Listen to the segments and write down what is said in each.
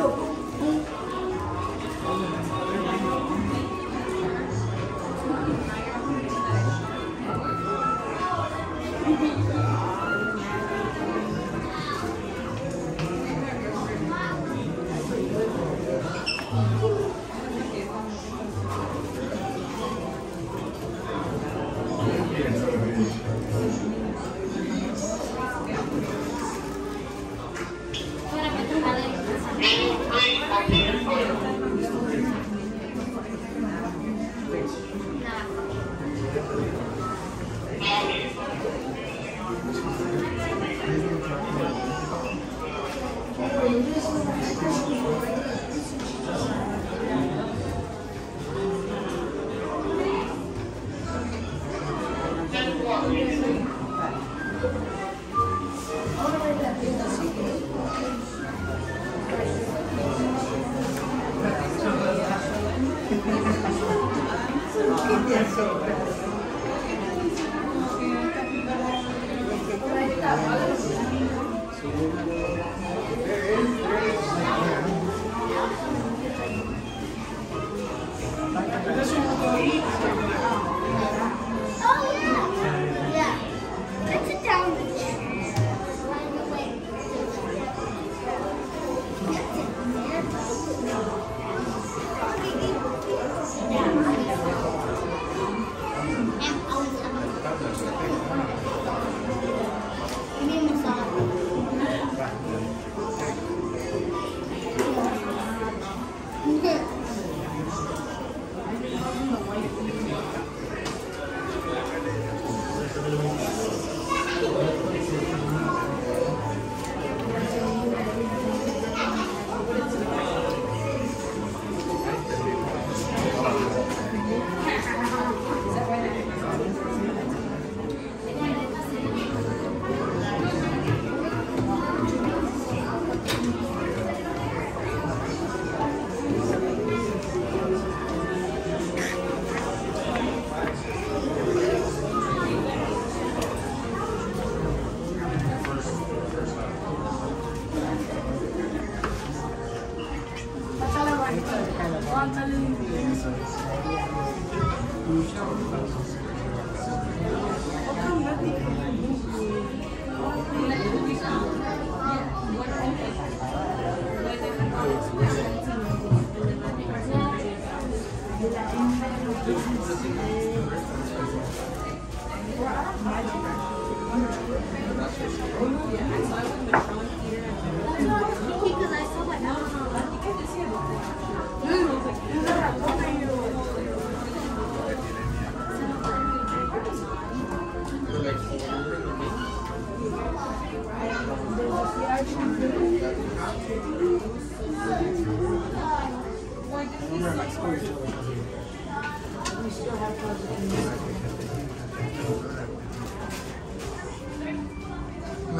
Oh,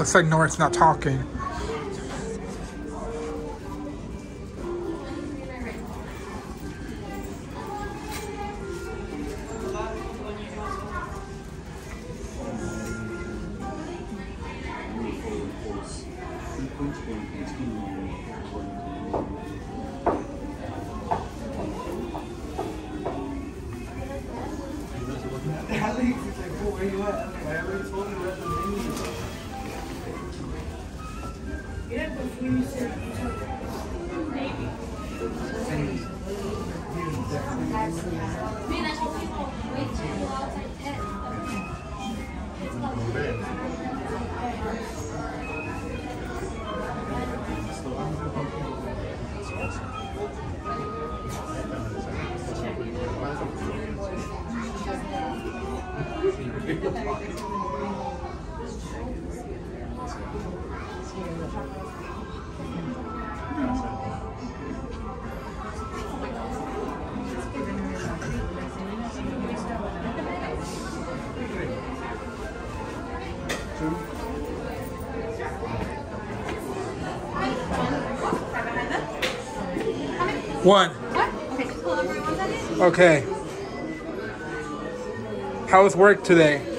said Norris not talking. One. Okay. How was work today?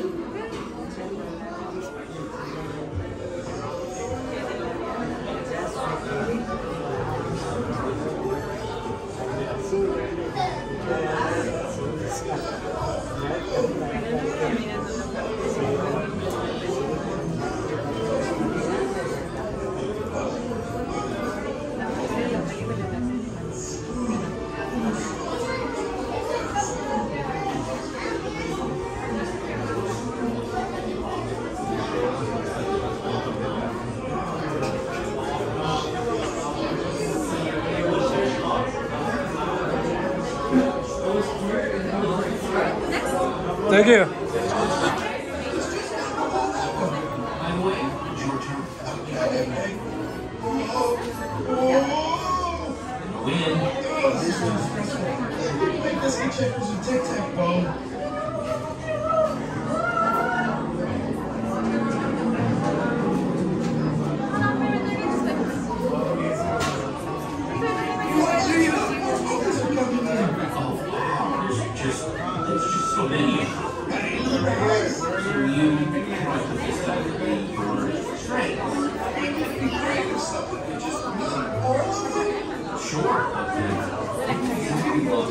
Baby,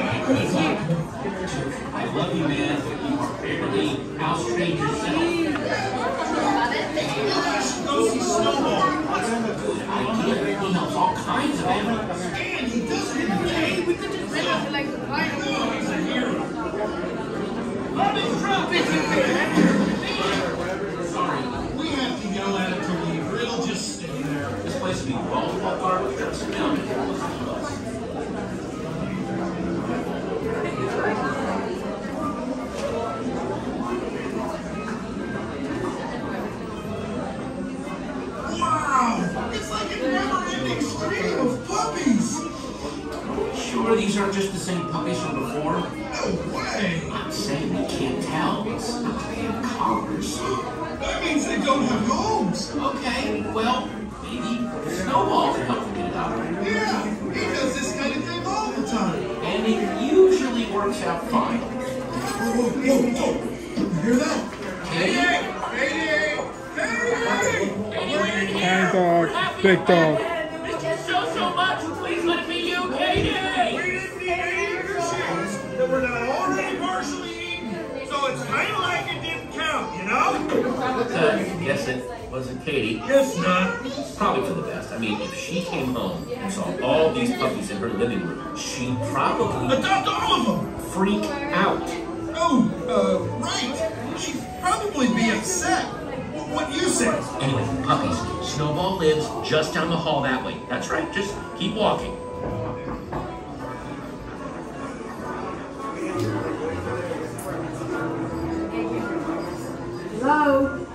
I could have I love you, man, but you are barely outstrained yourself. Snowball. I can't anything else, all kinds of animals. Whoa, whoa. You hear that? Katie! Katie! Katie! Hand dog. Big dog. Yes, it wasn't Katie. Yes, not. Probably for the best. I mean, if she came home and saw all these puppies in her living room, she probably adopt all of them. Freak out. Oh, uh, right. She'd probably be upset. What you said. Anyway, puppies, Snowball lives just down the hall that way. That's right, just keep walking. Hello?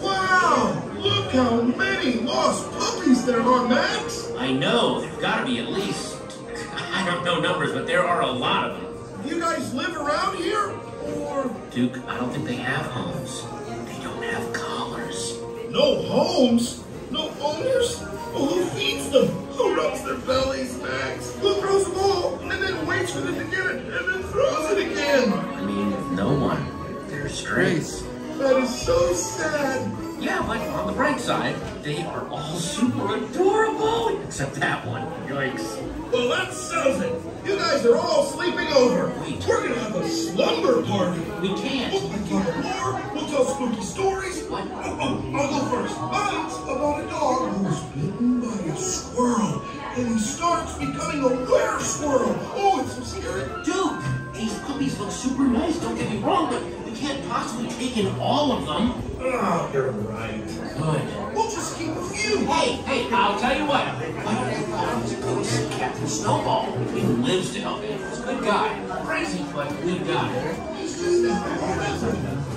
Wow! Look how many lost puppies there are, Max! I know, there's gotta be at least, I don't know numbers, but there are a lot of them. You guys live around here? Or Duke, I don't think they have homes. They don't have collars. no homes? No owners? Well, who feeds them? Who rubs their bellies, Max? Who throws the ball and then waits for them to get it and then throws it again? I mean, no one. They're strays. That is so sad. Yeah, but on the bright side, they are all super adorable, except that one. Yikes. Well, that settles it. You guys are all sleeping over. Wait. We're gonna have a slumber party. We can't! We'll can't. play lore, we'll tell spooky stories. What? Oh, oh, I'll go first. Mine's about a dog who's bitten by a squirrel. And he starts becoming a were squirrel. Oh, it's so scary. Dude, these puppies look super nice, don't get me wrong, but we can't possibly take in all of them. Oh, you're right. Good. We'll just keep a few. Hey, hey, I'll tell you what. Why don't him to go see Captain Snowball? He lives to help you. He's a good guy. Crazy, but good guy.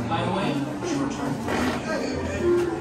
By the way, it's your turn.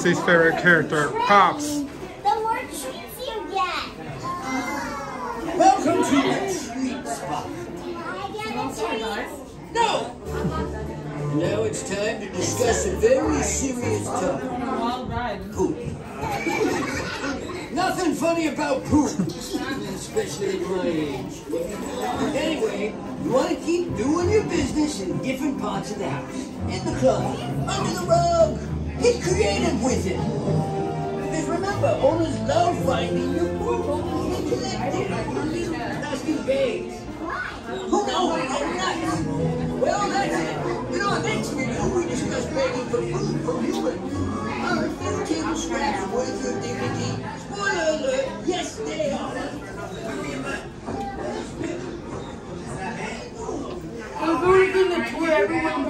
That's Jesse's favorite character, Pops. The more treats you get. Welcome to the treat spot. I get a treat. No! Now it's time to discuss a very serious topic. Wild. Poop. Nothing funny about poop, especially at my age. Anyway, you want to keep doing your business in different parts of the house. In the closet, under the rug. Get creative with it. Because remember, owners love finding your poop. They collect it in little plastic bags. Who knows? I'm nuts. Well, that's it. You know, next video we discuss begging for food from humans. Are fairy tale scraps worth your dignity? Spoiler alert, yes they are. I've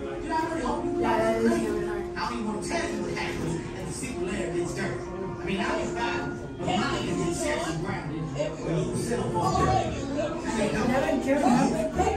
Never care You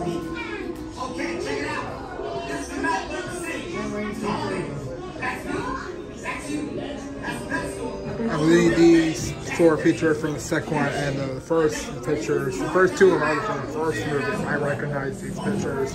week. Okay, check it out. This is not the city. That's me. That's you. That's that's I believe these four pictures from the second one and the first pictures, the first two are from the first movie. I recognize these pictures.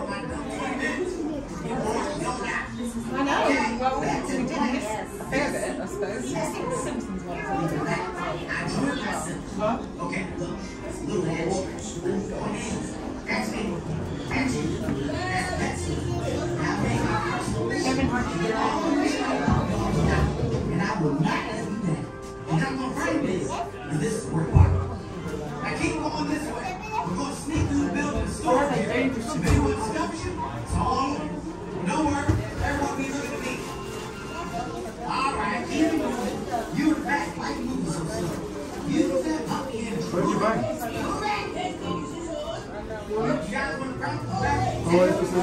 可愛くする。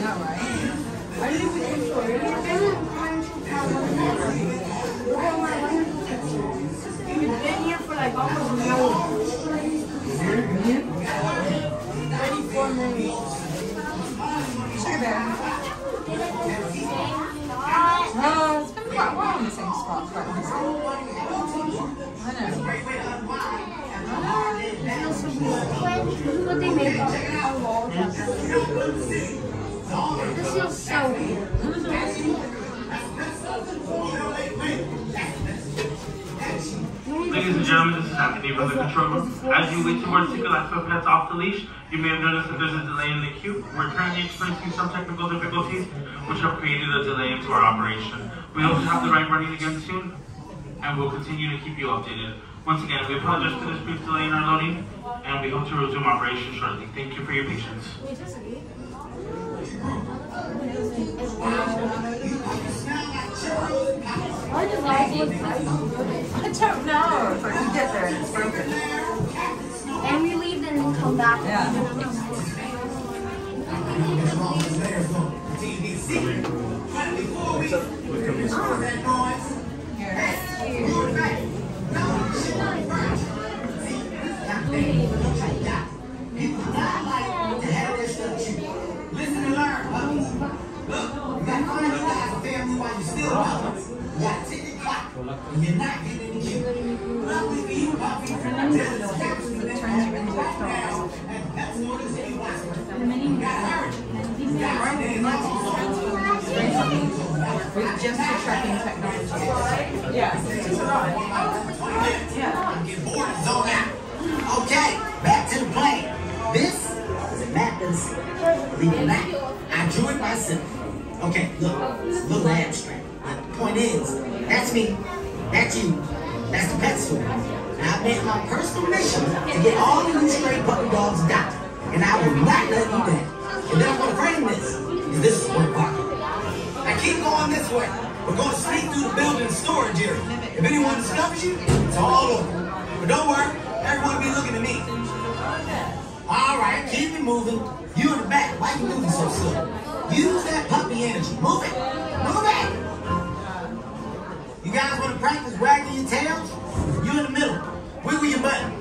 Know, right? I live with him As you wait towards take your pets off the leash, you may have noticed that there's a delay in the queue. We're currently experiencing some technical difficulties, which have created a delay into our operation. We hope to have the ride running again soon, and we'll continue to keep you updated. Once again, we apologize for this brief delay in our loading, and we hope to resume operation shortly. Thank you for your patience. Why does life look I don't know. It's like you get there and it's broken. And we leave and then come back. Yeah. Listen you're not getting queue. Luckily for you, a steps in the next background, and that's what you want. You gotta hurry. You gotta stay long. With just a tracking technology. Yeah, it's right. Yeah. Get bored and zone out. Okay, back to the plan. This is a map it or not, I drew it myself. Okay, look, little abstract. The point is, that's me, that's you, that's the pet store. And I made my personal mission to get all of you stray puppy dogs adopted. And I will not let you down. And then I'm gonna frame this, this is worth walking. Now keep going this way. We're gonna sneak through the building storage area. If anyone discovers you, it's all over. But don't worry, everyone will be looking at me. All right, keep it moving. You in the back, why you moving so slow? Use that puppy energy. Move it. Move it. You guys want to practice wagging your tails? You in the middle. Wiggle your butt.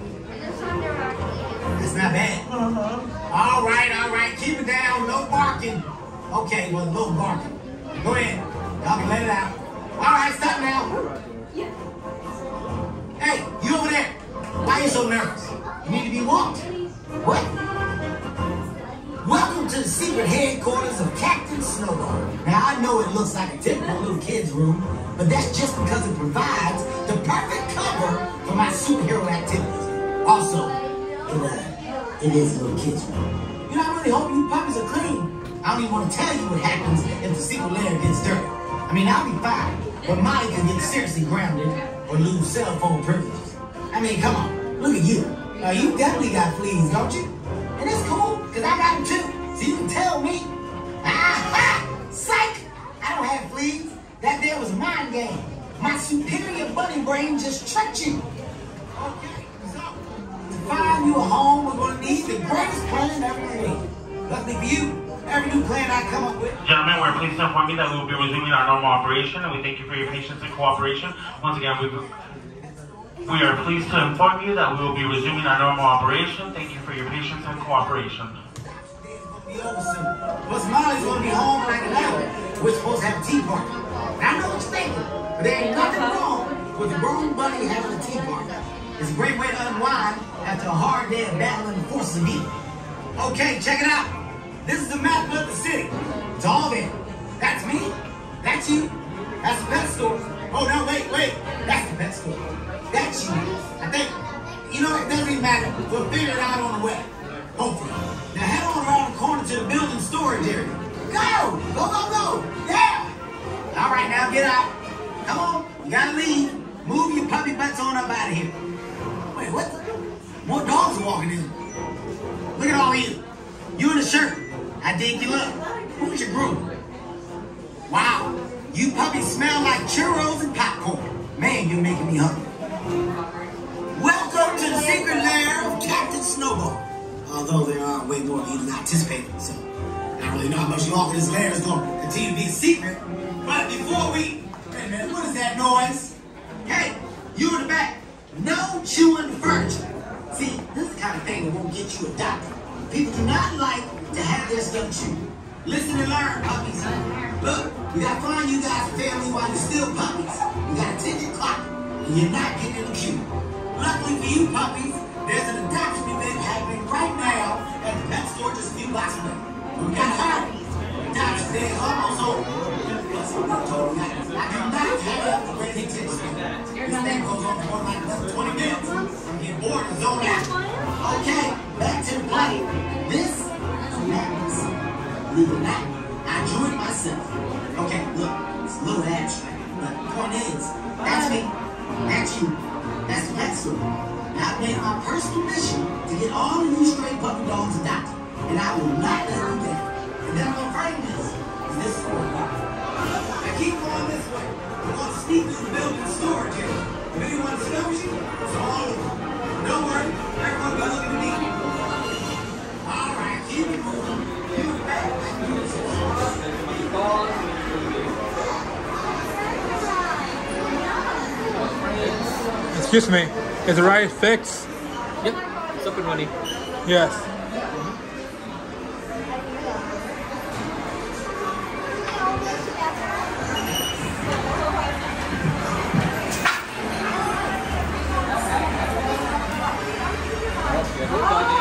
That's not bad. Uh-huh. All right, all right. Keep it down. No barking. Okay, well, no barking. Go ahead. Y'all can let it out. All right, stop now. Hey, you over there. Why are you so nervous? You need to be walked. What? Welcome to the secret headquarters of Captain Snowball. Now, I know it looks like a typical little kid's room, but that's just because it provides the perfect cover for my superhero activities. Also, it, uh, it is a little kid's room. You know, I really hope you puppies are clean. I don't even want to tell you what happens if the secret lair gets dirty. I mean, I'll be fine, but Molly could get seriously grounded or lose cell phone privileges. I mean, come on, look at you. Uh, you definitely got fleas, don't you? And it's cool, because I got them too. So you can tell me. Ah, psych! I don't have fleas. That there was a mind game. My superior bunny brain just tricked you. Okay, so to find you a home, we're going to need the greatest plan ever made. Luckily for you, every new plan I come up with, Gentlemen, we're pleased to inform you that we will be resuming our normal operation, and we thank you for your patience and cooperation. Once again, we we are pleased to inform you that we will be resuming our normal operation. Thank you for your patience and cooperation. Be over soon. Plus, Molly's gonna be home like an hour. We're supposed to have a tea party. And I know what you're thinking, but there ain't nothing wrong with a grown bunny having a tea party. It's a great way to unwind after a hard day of battling the forces of evil. Okay, check it out. This is the map of the city. It's all there. That's me. That's you. That's the pet store. Oh no, wait, wait. That's the pet store. That's you. I think. You know, it doesn't even matter. We'll figure it out on the way. Hopefully. Now head on around corner to the building storage area. Go! Go, go, go! Yeah! All right, now get out. Come on. You gotta leave. Move your puppy butts on up out of here. Wait, what? the- More dogs are walking in. Look at all of you. You in the shirt. I dig you up. Who's your groom? Wow. You puppies smell like churros and popcorn. Man, you're making me hungry. Welcome to the secret lair of Captain Snowball. Although there are way more than you than anticipated, so I don't really know how much longer this lair is going to continue to be a secret. But before we, wait a minute, what is that noise? Hey, you in the back, no chewing furniture. See, this is the kind of thing that won't get you adopted. People do not like to have their stuff chewed. Listen and learn, puppies. Look, we gotta find you guys a family while you're still puppies. You gotta tick your clock, and you're not getting in the queue. Luckily for you puppies, there's an adoption We hurry. Adoption day is almost over. Plus, I told you, I do not have the great attention span. This thing goes on for like another 20 minutes. I'm getting bored and zone out. Okay, back to the play. This is madness. It not, I drew it myself. Okay, look, it's a little abstract, but the point is, that's me, that's you, that's store. I've made my personal mission to get all of you stray puppy dogs adopted, and I will not let you down. And then I'm gonna frame this, because this is where it's Now keep going this way. We're gonna sneak through the building storage area. If anyone discovers you, it's all over. Don't worry, everyone be looking at me. All right, keep it moving. You in the back. Excuse me. Is the ride fixed? Yep, it's up and running. Yes. Good buddy.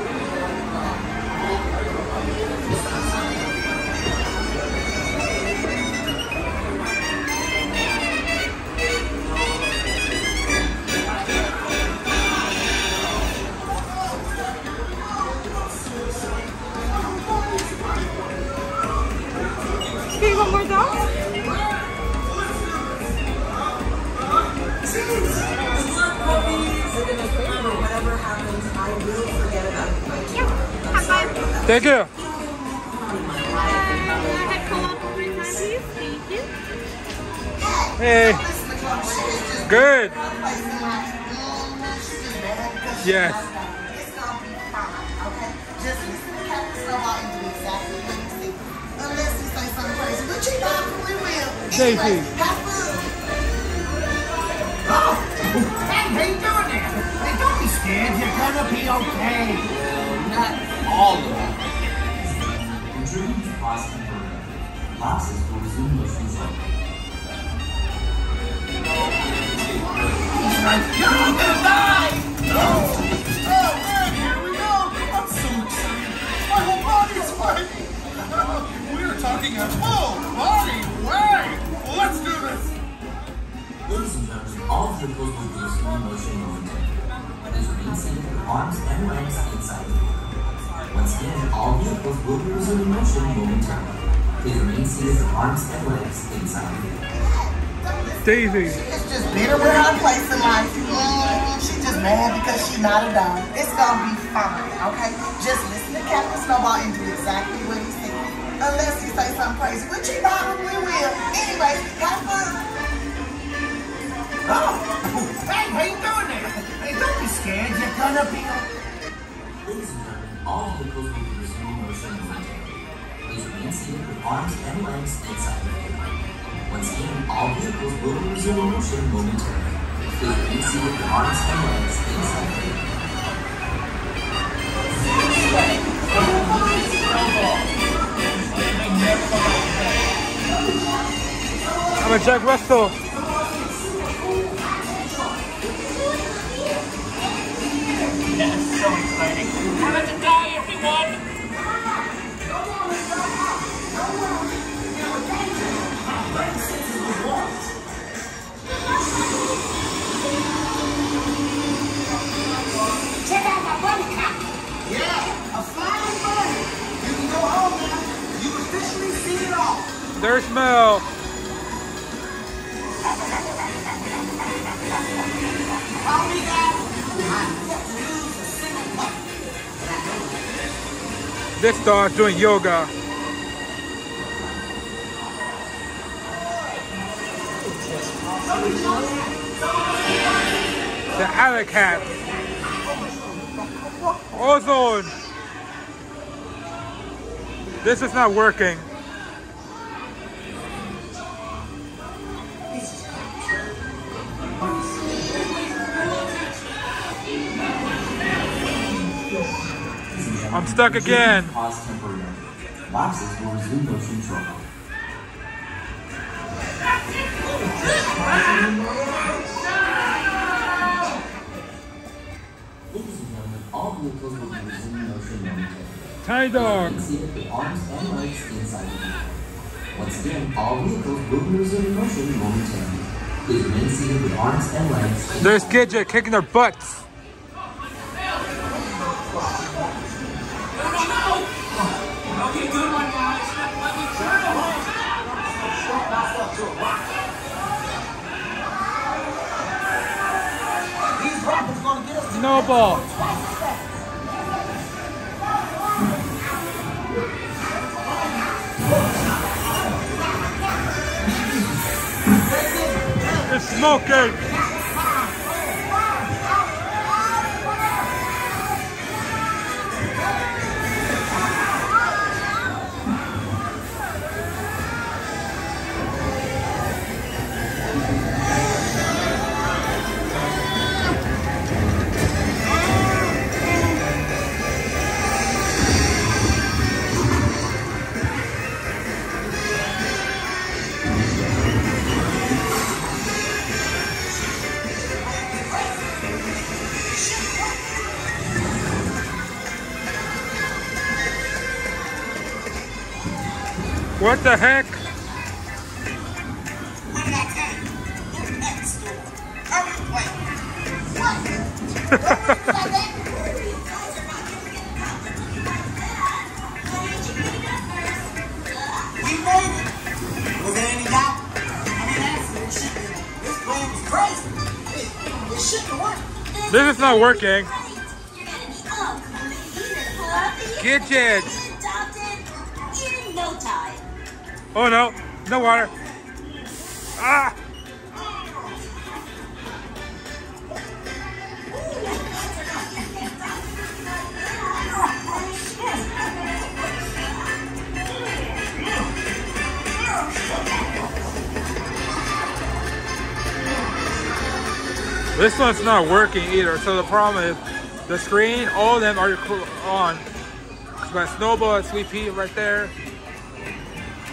you probably will. Daisy. Anyway, have fun. Oh, hey, how you doing there? Hey, don't be scared. You're gonna be okay. Not all of it. Contributing to positive program. Lapses will resume whole fighting. We're talking a full body way. Let's do this. Ladies and gentlemen, all vehicles will be momentarily. Please remain seated arms and legs inside the. Once again, all vehicles will be resuming motion momentarily. Please remain seated with arms and legs inside the vehicle. Daisy. It's just bitter with her place in life. Mm, she's just mad because she's not a dog. It's gonna be fine, okay? Just listen to Captain Snowball and do exactly what he said. Unless he say something crazy, which he probably will. Anyway, have fun. Oh, hey, how you doing there? Hey, don't be scared. You're gonna be okay. All vehicles will be resuming motion momentarily. Please remain seated with arms and legs inside the vehicle. Once again, all vehicles will be resuming motion momentarily. Please remain seated with arms and legs inside the vehicle. I'm a Jack Russell. Exciting. Have to die, everyone! Check out my bunny cop. Yeah, a flying bunny. You can go home now. You officially seen it all. There's Mel. Call me guys. This dog's doing yoga. The cat. Ozone. This is not working. Stuck again. Lapses be. Tiny dog. The. Once again, all vehicles will be resuming motion momentarily. Please remain seated with arms and legs There's Gidget kicking their butts. No ball. It's smoking. It the heck? This is not working. Get it. Oh no, no water. Ah! This one's not working either. So the problem is the screen, all of them are on. But Snowball and Sweet Pea right there.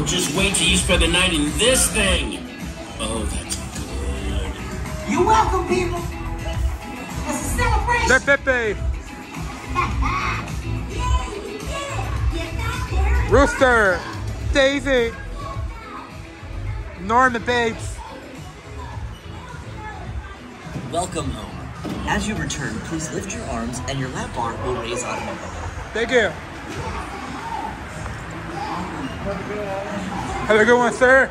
Oh, just wait till you spend the night in this thing. Oh, that's good. You're welcome, people. It's a celebration. Le Pepe. Rooster. Daisy. Norman Bates. Welcome home. As you return, please lift your arms and your lap bar will raise automatically. Thank you. Have a good one, sir.